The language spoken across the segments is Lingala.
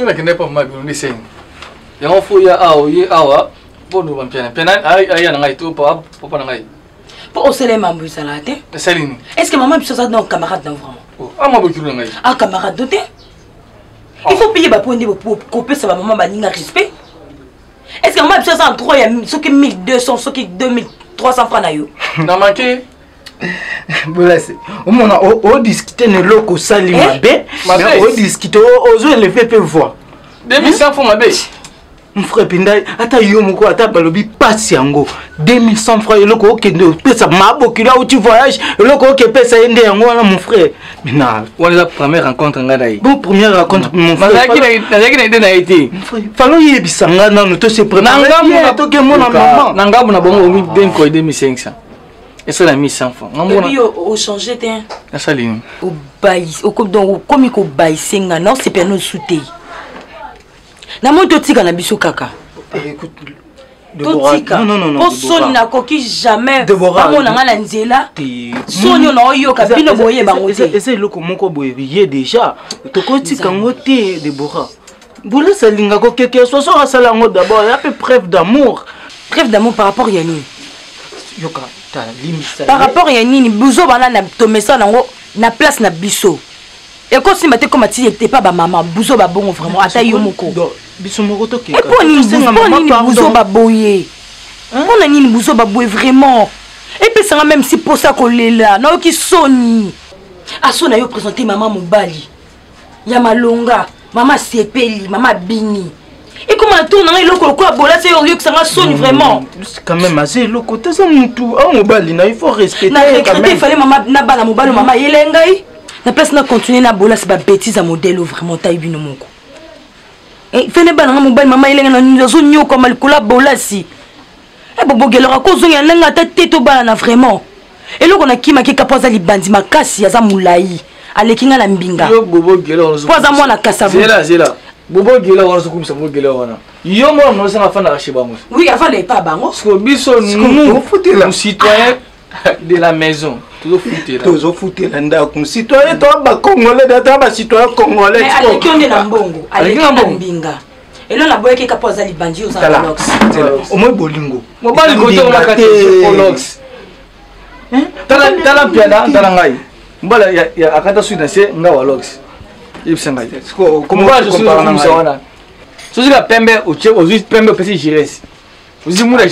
soki nakende mpa mama bino ndeseni yango fo ya awa oye awa mpo oloba mpiana mpiana aya na ngai to papa na ngai mpo osala ye mambo ezalaka te esali nini est ce que mama biso aza donc camarade na vraiment oh, ama ah, bokilu na ngai a ah, camarade do te ah. il faut peye bapo nde kopesa bamama baninga respect est ce que mama biso aza na droit ya soki 1200 soki 2300 franc na yo na manke bolase omona odiscute na eloko osali eh? mabe odiscute ozo eleve mpe voi 2100 franc mabe mfre pinda ata yo moko ata balobi mpasi yango 2100 franc eloko okende opesa mabokilo auti voyage eloko okepesa ye nde yango wana mon frère na wana eza première rencontre ngai na ye bon première rencontre nazalaki na ide na ye te falo yebisa ngai nanu to se préparetoke mona mama na ngambo na bango omi bien koi 2500 esala mi 100 franc ochange te nasali nini okomi kobayise ngai na osepela nosu te na moi totika na biso kaka eh, totika mpo soni nakoki jamais bamona ngai na nzela soni oyo naoyoka bino boye bango te eza eloko moko boye ye deja tokotika yango te debora bolesa alinga kokeke soso asala yango dabord ya mpe preuve d'amour preuve d'amour par rapport ya nini yoka par rapport ya nini buzoba na tomesana yango na place na biso ekosimba te koma ti epa ba mama buzo ba bongo vraiment ata yo moko biso moko tokeka epo nini buzo ba boye mpo na nini buzo ba boye vraiment epesanga meme si mposa kolela nayoki soni aso na yo présente mama mobali ya malonga mama asepeli mama abini ekoma na tour na ngai eloko lokola bolasi oyo oyokisanga soni vraiment quand même aza eloko te aza mutu a mobali na il faut respecter na regrete efale mama na bana mobali mama ayela ye ngai na place na continuer na bolasi babétise ya modèle oyo vraiment tayi bino moko eh, fene bana nga mobali mama ayela ngai azonyokwama likolo ya bolasi e eh, bobogelaka ko ozongela ndenge ata te tobalana vraiment eloko nakimaki kaka mpo aza libandi makasi aza molai aleki ngai na mbinga mpo aza mwana kasavzela bobo gela wana sokumisa bobo gela wana yo mwana mwana osanga afandaka chez bango oui afanda epa bango siko biso nous citoyen de la maison tozofutela ndako mcitoyen to bacongolais ata bacitoyen congolais aleki mbongo aleki mbinga elo naboyaki kaka mpo aza libandi yo oza lox omoi bolingo mobali kotonga te olox tala mpiana tala ngai mbala akata sui na se nga wa lox yebisa ngai wana soki ka pembe ozwi pembe opesi giresi ozwi muna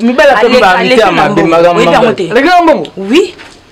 mibala pembe bamite ya mabe makambo alekaka mbongo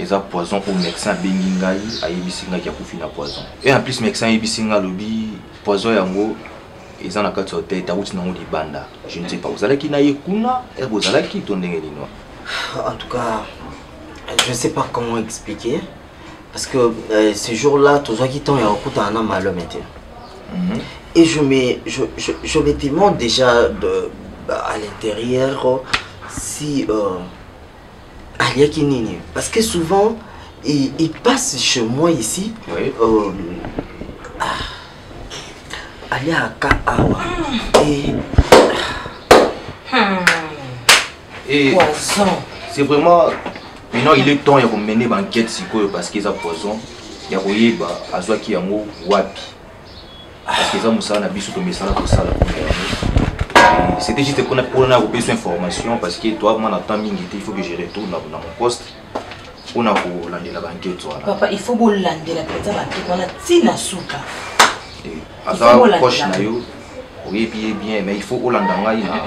eza poison oyo médecin abengi ngai ayebisi ngai ki akufi na poison et en plus médecin ayebisi ngai alobi poison yango eza na kati ya hotel tawuti nango libanda je ne sais pas ozalaki na ye kuna e bozalaki to ndenge nini en tout cas je sais pas comment expliquer parce que euh, ce jour là tozwaki temps ya kokutana na malome te mhm. et je me, je, je, je me demande déjà de, à l'intérieur si euh, aliaki nini parce que souvent il, il passe chez moi ici oui. euh, ah, aliaka awa et hmm. et poison c'est vraiment maintenant il est temps ya komener baenquête sikoyo parce que eza poison ya koyeba azwaki yango wapi parce que eza mosala na biso tomesana kosala mpona yango c'était juste mpona mpona kopesa information parce que toi mwana temps mingi te il faut que je retourne na mon poste mpona kolandela bankete wana papa il faut bolandela mpenza bankete wana ntina suka aza proche na yo oyebi ye bien mais il faut olanda ngai na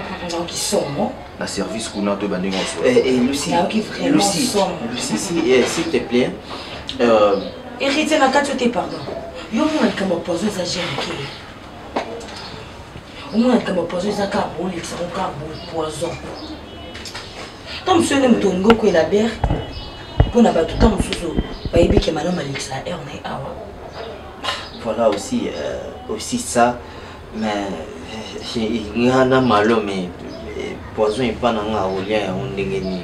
kisomo na service kuna toyeba ndenge oso lucie s'il te plaît euh, Héritier na kati te pardon. Yo mona likambo ya poison eza gene ke. Omona likambo ya poison eza kaka bolekisa ngo kaka poison. Ntango mosusu ene moto olingi okwela bere mpo na bato ntango mosusu bayebi ke malamu alekisa ya erne awa. Voilà aussi, euh, aussi ça, mais euh, nga na malo mais euh, poison epa na nga olya yango ndenge nini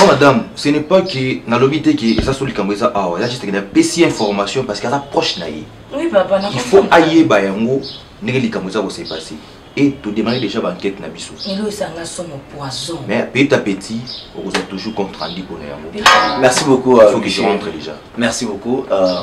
Non madame, ce n'est pas que nalobi te que eza so likambo eza awa, ya juste que na pesi information parce que aza proche na ye. Oui papa, na Il faut ayeba yango ndenge likambo eza ko se passer. Et to démarrer déjà ba enquête na biso. Elo esanga somo poison. Mais petit à petit, on est toujours contre Andy pour yango. Merci beaucoup. Euh, faut que je rentre déjà. Merci beaucoup. Euh,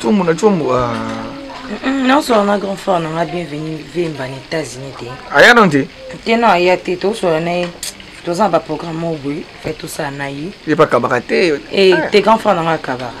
tomo na combo naosala na grand frère nanga bienvenu vemba na états-unis te aya no te te no aya te tosala na ye toza na baprogramme moko boye fe tosala na ye ye bakabaka te te grand frère nanga akabaka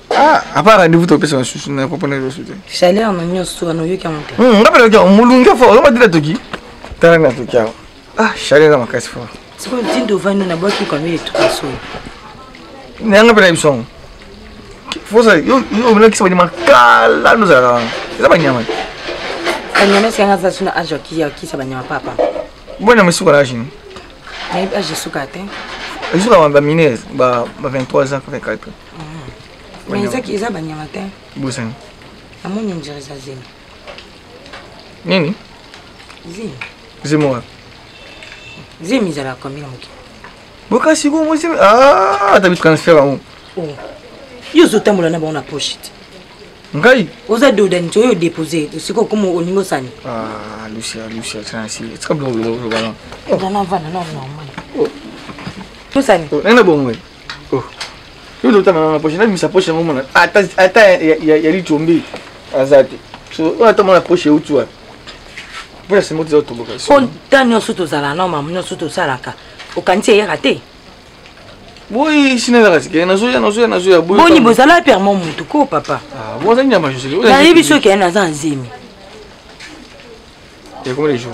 Ah, apa rendez-vous topesa na susu na comprendre lisusu te chaleur na nyonso wana oyoki yango te nga mpe nayoki yango molungi fo ozomati na toki tala na toki yango ah chaleur eza makasi fo sikoyo ntindo ovandi na bwaki kwami etukaso na yanga mpe na biso yango fosa omelakisa banyama kala nde ozalaka wana eza banyama te banyama esika nga aza suna age akisa banyama papa bonyama esuka na age nini nayebi age esuka te esuka ba minere ba 23 ans 24 mais mm. ezaki eza banyama te bosani namoni ondire eza zemi nini zemi zemi wapi zemi ezalaka komi na mokili bokasi bongo zemi ah, ata bitransfert yango oh. yo ozotambola na bango na poche te ngai oza dodani ti oyo odepose osika okoma olingi osani ah, lucia lucia transi etika biloko biloko biloko wana ozana vana na normal tosani ngai na bongo oh. yo lotanga na poche nabimisa poche yango mona ata ya licombi aza te oyo ata mona poche euti wapi mpo nasengo te otomboka nta nyonso tozala na mama nyonso tosalaka okanisi eyaka te boyi sina ezaka sikee nazoya nazoya nazoya boni bozala wapi yango motu ko papa ah, bozali nyama nayebi soki aye naza nzemi ekomele jour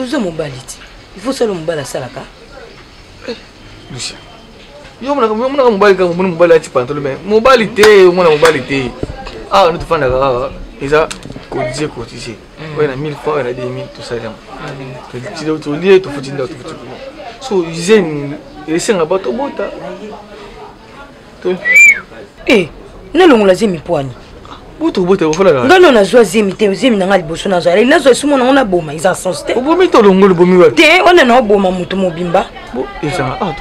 oza mobali ti ifo sala mobali asalaka eh, lucia yomonaka mobali kaka omoni mobali ati pantolo me mobali te omona mobali te awa ah, no tofandaka awa eza cotisé cotisé mm. oyo na 1000 fois oyo na 2000 tosalelama mm. tolie tofuti ndako tofuti kuna so zeni esenga bato bota Eh, nalongola zemi pwani ngai no nazwa zemi te zemi na ngai liboso nazwa leli nazwa esumo nango naboma eza sens te obomi to olongoli obomi wapi te wana na oboma moto mobimba ah,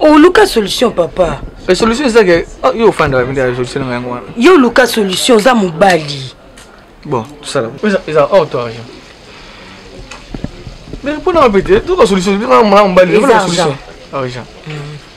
oluka oh, solution papa eh, solution ezake ah, yo ofanda wapi nde solution nanga yango wana yo oluka solution oza mobali bon tosala eza or oh, to rien mais mpona wapi te toka solution mobali solution argent ah,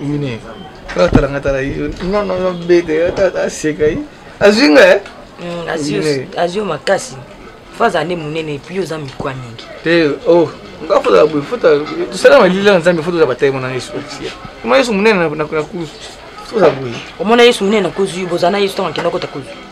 wine tala nga tala non non non bete aseka ye azwi nga eh? mm, azwi yo makasi fo azala nde monene epui oza mikwa mingi te o oh, nga fotala boye fota tosala malila na nzambe fotoza batai mona yesu okisia omona yesu monene na kuzu toza boye omona yesu monene na kuzu boza na yesu ntango akenda kota kuzu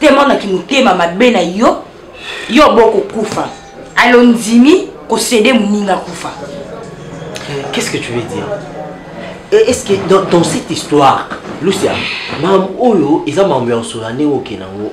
tellement na kimotema mabe na yo yo boko kufa alo ndimi kosede moninga kufa qu'est-ce que tu veux dire et est-ce que dans, dans cette histoire lucia makambo oyo eza makambo ya nsola ndenge okende yango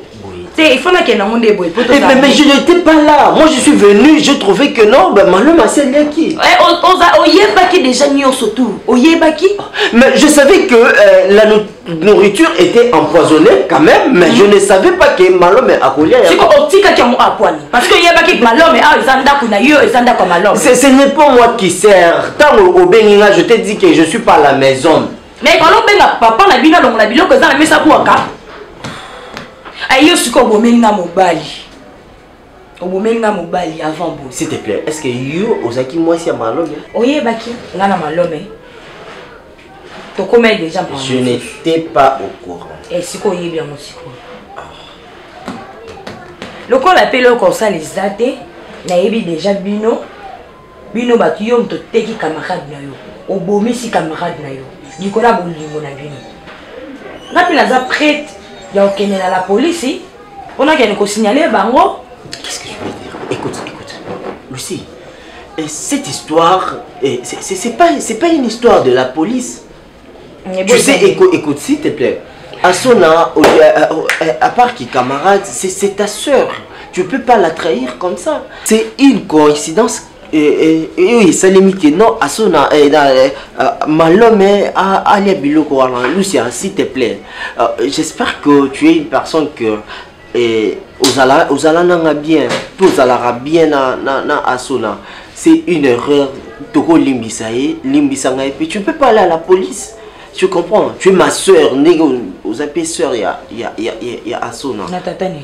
il faut que nango nde boye eh, mais, mais je n'étais pas là moi je suis venu j'ai trouvé que non bah, malom aseliaki eh, oyebaki déjà nyonso tout oyebaki mais je savais que euh, la, nourriture était empoisonnée quand même mais je ne savais pas que malome akolia yango siko otikaki yango apwani parce que oyebaki malome awa ah, eza ndako na yo eza ndako ya malome ce n'est pas moi qui sert ntango obengi nga je te dis que je suis pas la maison mais kala obenga papa na bino alongola biloko eza na mesa bwaka ayo siko obomeli nga mobali obomeli nga mobali avant bo s'il te plaît est ce que yo ozalaki mwasi ya malome oyebaki nga na malome tokomaki déjà je n'étais pas au courant e sikoyo oyebi yango sikoyo ah. lokola mpe eloko osala eza te nayebi déjà bino bino bato yo moto oteki camarade na yo obomisi camarade na yo likolo ya bolingo na bino nga mpe naza prete ya kokende na la polisi mpo nakende kosignale bango qu'est-ce que je veux dire écoute écoute lucie cette histoire c'est pas, pas une histoire de la police tu sais écoute écoute s'il te plaît à Asona euh, euh, euh, à part qui camarade c'est ta soeur. tu peux pas la trahir comme ça c'est une coïncidence oyo esalemi ke non aso na malome alia biloko wana lucia s'il te plaît euh, j'espère que tu es une personne que eh, ozala ozala nanga bien tozalaka bien na, na, na asona c'est une erreur tokolimbisa ye limbisa ngai mpe tu peux pas aller à la police tu comprends tu es ma soeur ndenge oza mpe soeur ya, ya, ya, ya, ya asona na tata ne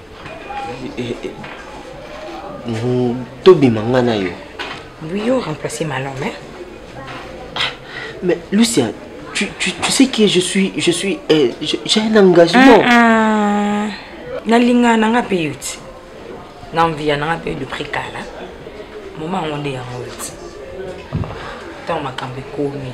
eh, eh, eh. tobima nga na yo oui yo remplacer malome hein? Ah, mais lucien tu, tu, tu sais que je suis je suis euh, j'ai un engagement mm, mm. nalinga nanga mpe yo ti na envie ya nanga mpe de prix kala moma yango nde yango yo ti ntango makambo ekomi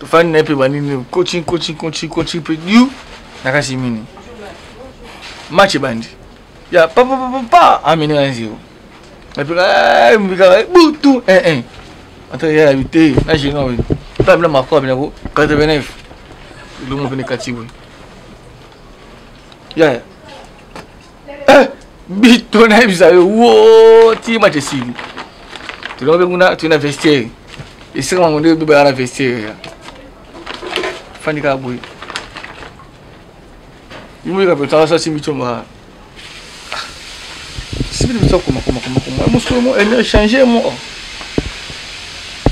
tofandi na ye mpe banini coaching coaching coaching coaching mpe diu na kasi mini match ebandi ya papapapa amini na zero epeka eh, mbika eh, butu eh, eh. ata ya yabi te na général oyo mpe abina marco abina ko 89 elongo mpe ne kati boye yaya eh, bito nayebisa yo wo ti match esili tolongobe kuna toyina vestiaire esika mango nde bebaka na vestiaire fandi kaka boye imuyika mpe tanga sasi micomba sibili biso komakomakomakoma mosolo mo echange mo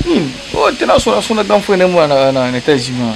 nini oyo te nasonasona grand frère ne mwana na états-unis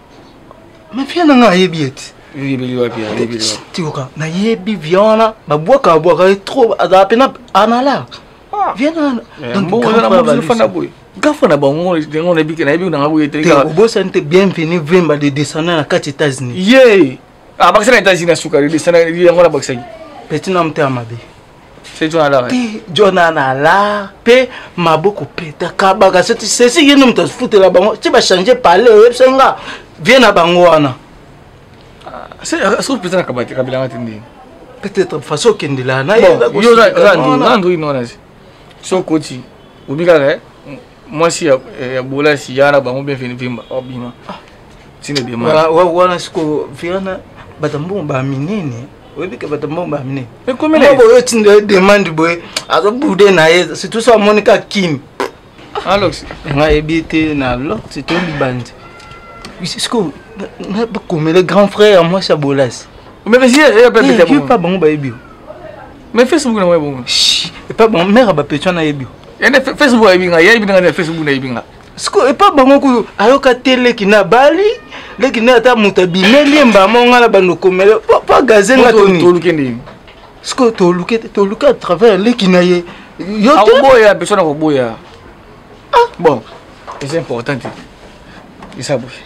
mafia na ngai ayebi ete oyebeli wapi ayebeli wapi tikoka nayebi viana babwaka babwaka ye trop azala mpena anala ah. viana donfana boye gafa na bango yango nayebi nanga boye te obosani te bienvenu vemba de descendant na kati états-unis ye abakisa ah, na etats-unis asuka yango nabakisaki petit na motema mabe se jona lar ti jona na lar mpe maboko peta kabaka seti sesi ye nde moto afutela bango ti bachange pale oyebisa nga vie na bango wana soki mpenza nakabilanga te ndenge peut-être façon okendelaa nayeyolandoi nona soki okoti obi kaka mwasi ya, eh, ya bolasi yana bango bien fini vimba obima ah. tine demande wana siko viana bata mbongo ba minene oyebi ke bata mbongo ba minene ekomelabo oyo tinde demande boye azobude na ye surtout so amoni ka kimi alox ah, nga yebi te na lox to libanzi siko bakomele grand frère ya mwasi ya bolasi omekesi ye ye pe pete bongo pa bango bayebi yo mais facebook na ngai bongo epa bango mare bapetio nayebi yende facebook ayebi ngai yayebi ngai na facebook nayebi ngai siko epa bango kuyo ayoka te leki na bali leki na ata moto abimeli embama onga na bandokomele pa gaze nga toni toluke nini siko toluke te toluke à travers leki na ye yo te akoboya biso na koboya ah. bon eza important te eza boye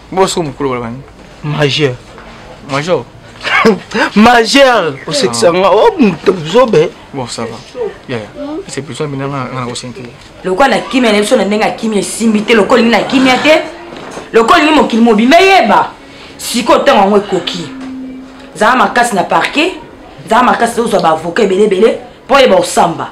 Mbo soko mukolo bala bani. Majeur. Major. Majeur. Osekisa nga o muto zobe. Bon ça va. Ya ya. C'est plus toi mina nga nga ko sente. Lokola na kimia na biso na ndenge ya kimia esimbi te lokola na kimia te. Lokola ni mokili mobimba yeba. Siko ntango yango ekoki. Zala makasi na parquet. Zala makasi ozwa ba avocat ebele ebele mpo yeba osamba.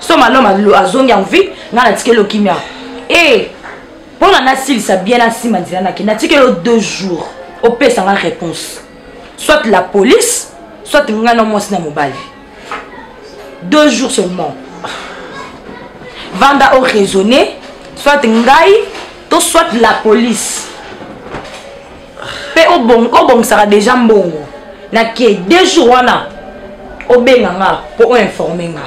so maloma azongi en vie nga natikeli okimia e eh, mpona nasilisa bien nasima nzela nake natikeli yo deux jours opesa nga réponse soit la police soit nga na mwasi na mobali deux jours seulement vanda o raisonne soit ngai to soit la police mpe obongisaka deja mbongo na ke deux jours wana obenga nga mpo oinforme nga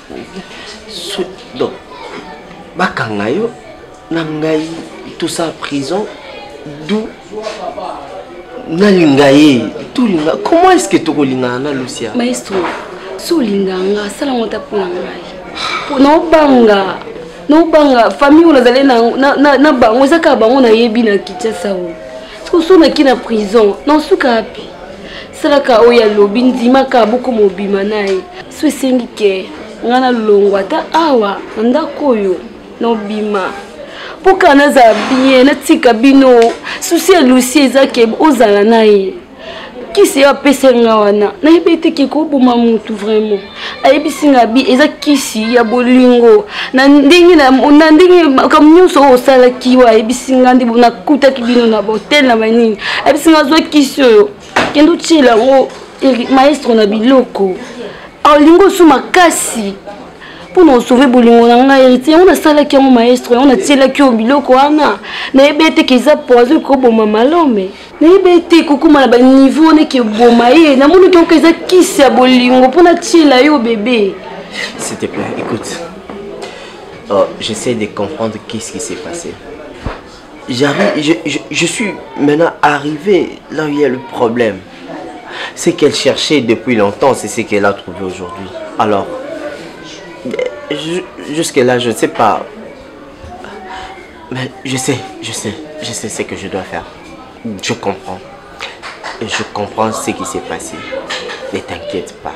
donc bakanga yo na ngai tosa prison du nalinga ye tolinga comment est ce que tokolingana na lucia maestro so olinga nga asala ngo ta mpo na ngai mpo naobanga naobanga famille oyo nazali na bango eza kaka bango nayebi na kinshasa o soki so naki na prison nasuka api salaka oyo alobi ndimaka boko mobima na ye so esengi ke ngai nalongwa ata awa na ndako oyo nobima mpo kaka nazala bien natika bino susi ya lusi eza ke ozala na ye kisi ye apesa nga wana nayebi ete ke koboma motu vraiment ayebisi nga bi eza kisi ya bolingo na ndenge na ndenge makambo nyonso oyo osalaki oyo ayebisi nga nde nakutaki bino na botel na banini ayebisi nga azwa kisi oyo kendo tiela yango maestro na biloko olingi osu makasi mpo na osauve bolingo na ngai héritier yango nasalaki yango maestro yango natielaki yo biloko wana nayebi ete ke eza poison ekoboma malome nayebi ete ekokoma na baniveau wana ekeboma ye namonaki yango eza kisi ya bolingo mpo natiela yo bebe s'il te plaît écoute oh, j'essaie de comprendre qu'est ce qui s'est passé j'arrive je, je, je suis maintenant arrivé là où il y a le problème c'est qu'elle cherchait depuis longtemps c'est ce qu'elle a trouvé aujourd'hui alors jusque là je ne sais pas mais je sais je sais je sais ce que je dois faire je comprends. Je comprends ce qui s'est passé. Ne t'inquiète pas.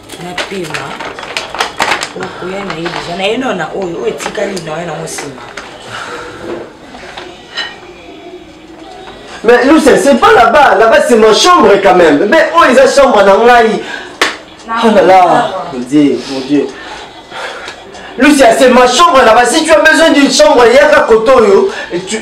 na pema oya na ye deja na ye nao na oyo oyo etikali na yo nango nsima Mais Lucien, c'est pas là-bas. Là-bas, c'est ma chambre quand même. Mais oh, ils ont chambre dans l'Aï. Oh là là. Mon Dieu, mon Dieu. Lucien, c'est ma chambre là-bas. Si tu as besoin d'une chambre, il y a qu'à Kotoyo. Et tu...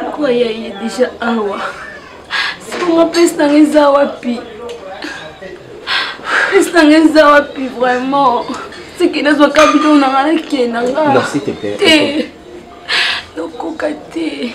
Pourquoi il y a déjà awa Sikoyo place na ngai eza wapi Place na ngai eza wapi vraiment Siki nazwa ka bidon na ngai nakenda nga. Non, s'il te plaît. Te. Nakoka te.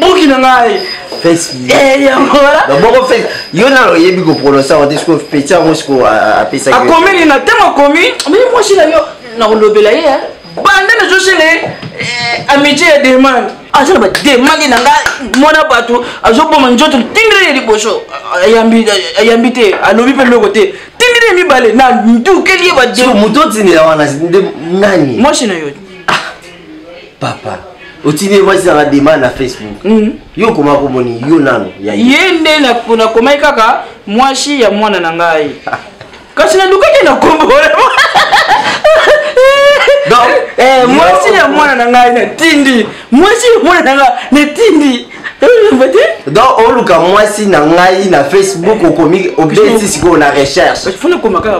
boki na ngai eh, boko fes yo nano oyebi koprononce yango te sikoyo peti yango sikoyo apesaki akomi nini na ntango akomi mimi mwasi na yo nakolobela ye eh. banda nazosele eh, amitie ya demande aza na bademande na ngai mwana bato azoboma nzoto tindele ya liboso ayambi te alobi mpe loko te tindele ya mibale na ndukeli ye bademoto otindela wana nde nani mwasi na yo papa otindi ye mwasi zanga dema na facebook mm. yo okoma komoni yo nano ya ye nde nakomaki kaka mwasi ya mwana na ngai kasi nalukaki na kombola eh, mwasi ya mwana na ngai natindi mwasi ya mwana na ngai natindi donc oluka mwasi na ngai na facebook okomi obesi sikoyo na recherche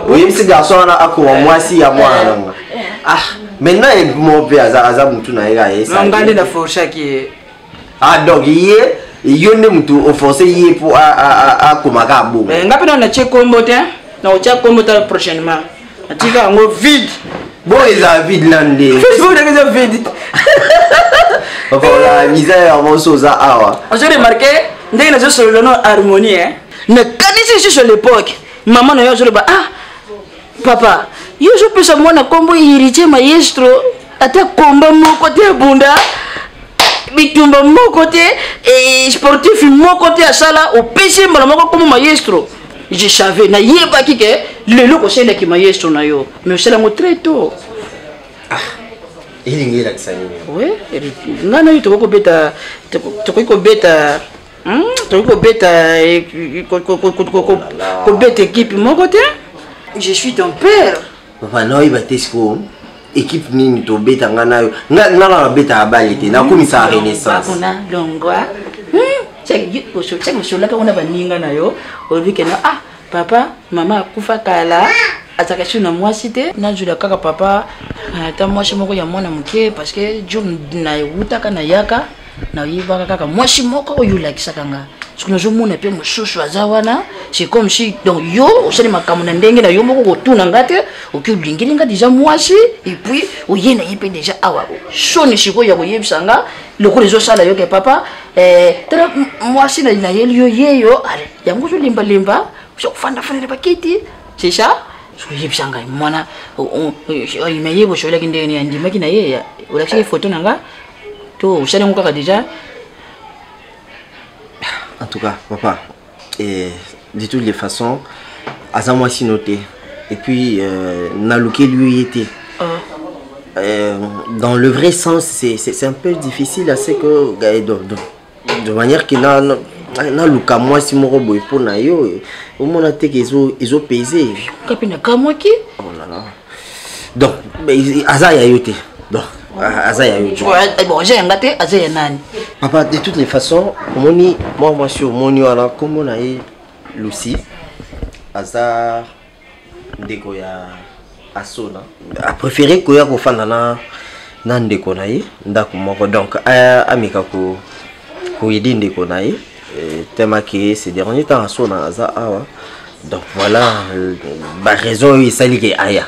oyebisi garçon wana akoma mwasi ya mwana na ngai ah maintenant ye moko mpe aza aza mutu na ye ayesa nga nde na forchaki ye ah donc ye yo nde mutu oforce ye mpo akoma kaka bongo eh, nga mpe nao natie kombo te nakotia kombo ta prochainement natika yango vide bo eza vide la nde facebook ndenge eza vide papa ola visa ya moso oza awa ozo remarke ndenge nazosolola no harmonie eh? nakanisi lisusu à l'époque mama na yo azoloba ah papa yo ozopesa mwana nkombo iritie maestro ata komba moko te abunda bitumba moko te e, sportif moko te asala opesi mbala moko nkombo maestro je savais nayebaki ke lelo kosalelaki maestro na yo mais osala yango très tôt ah, elingi elakisa nini ngai na yo tokoki kobeta tokoki kobeta Hmm, tokoki kobeta eh, kobeta ekipe moko te je suis ton père papa naoyeba te sikoyo équipe nini tobeta nga nayo nga nga nabetaka bale te nakomisa renaissance longwa cake mosolaka ngo na baninga na yo olobi kena ah papa mama akufa kala azalaka sur na mwasi te nazwela kaka papa ata mwasi moko ya mwana moke parce que jour na ewutaka nayaka nayebaka kaka mwasi moko oyo olakisaka nga soki nazomona mpe mosusu aza wana c'est comme si donc yo osali makambo na ndenge na yo moko kotuna nga te oki olingeli nga deja mwasi epuis oye na ye mpe deja awa soni sikoyo ya koyebisa nga lokola ezosala yo ke papa eh, tala mwasi nayeli yo ye yo ale yango ozolembalemba ozokofandafanda na bakiti c'est ça soyebisa ngai mwana oyima ye bosolaki ndenge nini andimaki na ye olakisaki foto na nga to ushale nguka deja en tout cas papa et de toutes les façons azamwa sinoté et puis euh, naluke lui était ah. Euh, dans le vrai sens, c'est un peu difficile à ce que Gaëdon de manière que na naluka mwasi moko boye mpo na yo omona te ke ezopese nga mpe nakamwaki oh donc aza ya yo te donc aza ya yo bon aza yanga te aza ya nani papa de toutes les façons omoni mwa mwasi omoni wana nkombo na ye lucie aza ndeko ya asona apréféré koya kofanda na na ndeko na ye ndako moko donc ameka ko koyede ndeko na ye eh, tema ke ce dernier temps asona aza awa donc voilà euh, baraison oyo esali ke aya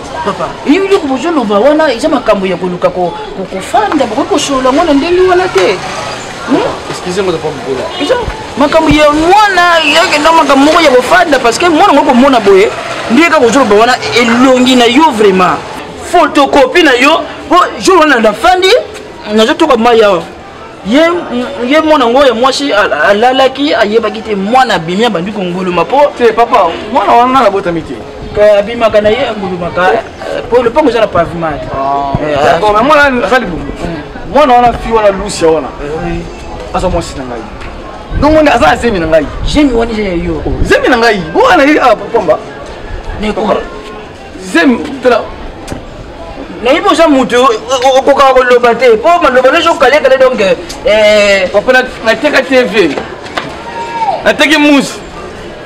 papa eloko bozoloba wana eza makambo ya koluka kofanda bokoki kosolola yango na ndenge wana te makambo ya mwana yakenda makambo moko ya kofanda parce que mwana ngo komona boye ndenge kaka ozoloba wana elongi na yo vraiment photocopie na yo po jour wana nafandi nazotoka mai yawa ye, ye mwana ngo ya mwasi alalaki ayebaki te mwana abimi abandi konguluma po te papa mwana wana nga nabotami te abimaka na ye agulumaka po lopango eza na pavement mwana aza libumu mwana wana fi wana lusia wana aza mwasi na ngai ndongo nde aza zemi na ngai zemi wani ya yo zemi na ngai wana ye apapamba zemi tala nayebi oza motu okokaka koloba te mpo maloba nozo okalekale donc eh, papa nateka tv nateki musi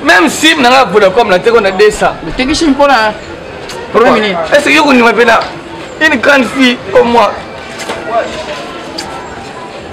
même si na ngai vodacom nateki na 200 nateki si mpona problème nini est ce que yo kondima mpena une grande fille comme moi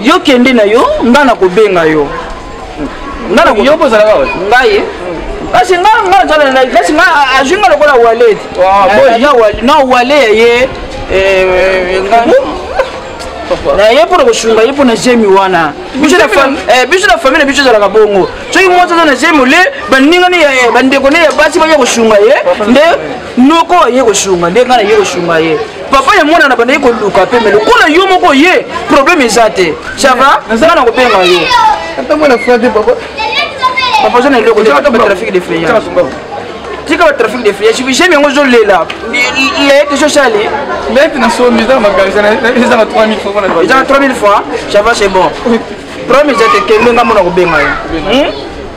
yo kende na yo nga nakobenga yo nga nakobengaye kasi nga nga nazala kasi nga azwi nga lokola walet na wale ya ye eh, na ye mpona kosunga ye mpona zemi wana biso na famille eh, na biso ezalaka bongo soki mwasi aza na zemi ole bandeko ne ya basi baya kosunga ye nde noko aye kosunga nde ngai naye kosunga ye papa ya mwana na bandaki koluka mpe me lokola yo moko ye problème eza te sava nazala na kobenga yo papa oza na eloko trafic de fleya tika ba trafic de fleya jemi yango ozolela yaye te sociale lete na somi eza na makambo eza na 3000 francs eza na 3000 francs sava c'est bon problème eza te kende ngai mona kobenga yo